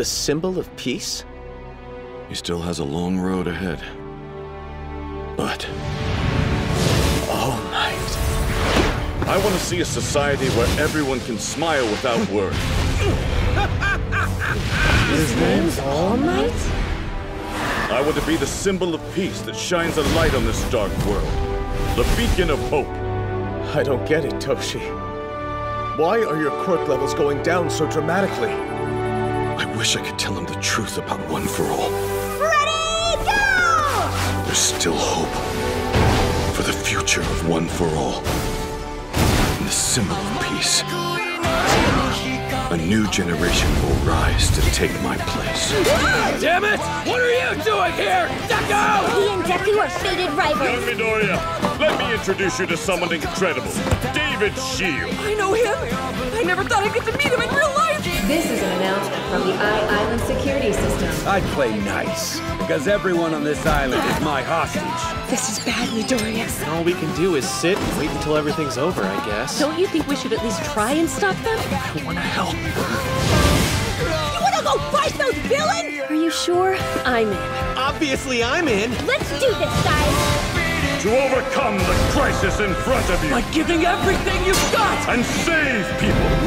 The symbol of peace? He still has a long road ahead. But All Might. I want to see a society where everyone can smile without worry. His name's All Might? I want to be the symbol of peace that shines a light on this dark world. The beacon of hope. I don't get it, Toshi. Why are your quirk levels going down so dramatically? I wish I could tell him the truth about One for All. Ready, go! There's still hope for the future of One for All. And the symbol of peace. A new generation will rise to take my place. Damn it! What are you doing here? Deku! He and Deku are fated Young rivals. Midoriya, let me introduce you to someone incredible. David Shield. I know him. I never thought I'd get to meet him in real life. Security system. I'd play nice, because everyone on this island is my hostage. This is bad, Midoriya. All we can do is sit and wait until everything's over, I guess. Don't you think we should at least try and stop them? I want to help. You wanna go fight those villains? Are you sure? I'm in. Obviously, I'm in. Let's do this, guys. To overcome the crisis in front of you By giving everything you've got, and save people.